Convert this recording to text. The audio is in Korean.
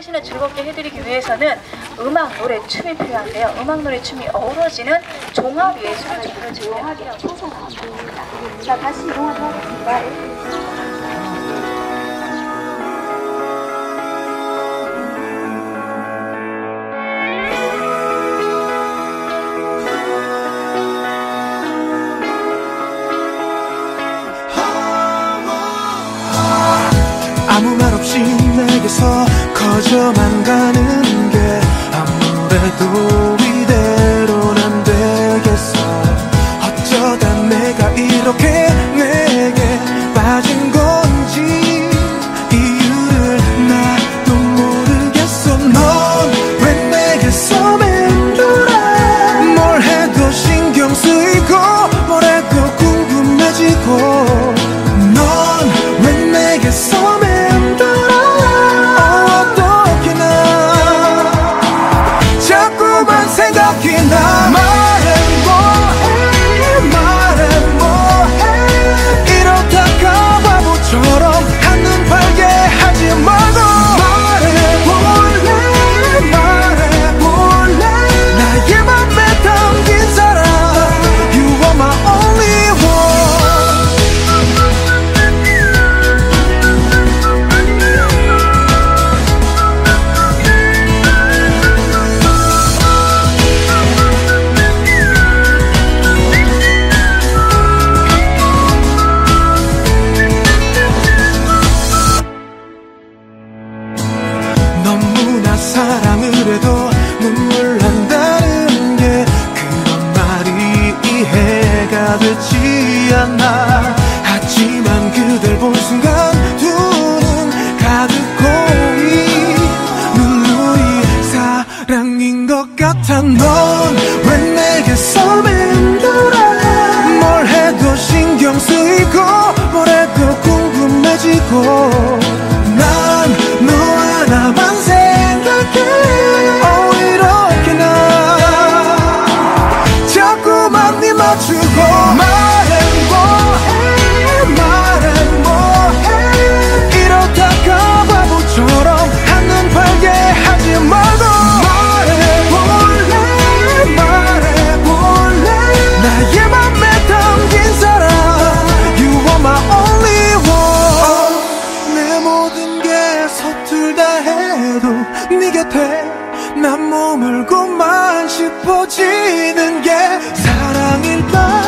씨는 즐겁게 해드리기 위해서는 음악, 노래, 춤이 필요한데요. 음악, 노래, 춤이 어우러지는 종합 예술을 저희는 제공하기로 최선을 다합니다. 자, 다시 이동하도록 하겠습니다. 아무 말 없이 내게서 커져만 가는 게 아무래도 이대로는 안 되겠어. 어쩌다 내가 이렇게 내게 빠진 건지 이유를 나도 모르겠어. 넌 왜 내게서 맴 되지 않아. 하지만 그댈 본 순간 두 눈 가득 고이 눈물이 사랑인 것 같아. 넌 왜 내게서 맴돌아 뭘 해도 신경 쓰이고 뭘 해도 궁금해지고. 난 너 하나만 생각해. 어 이렇게 나 자꾸만 네 맞추 네 곁에 난 머물고만 싶어지는 게 사랑일까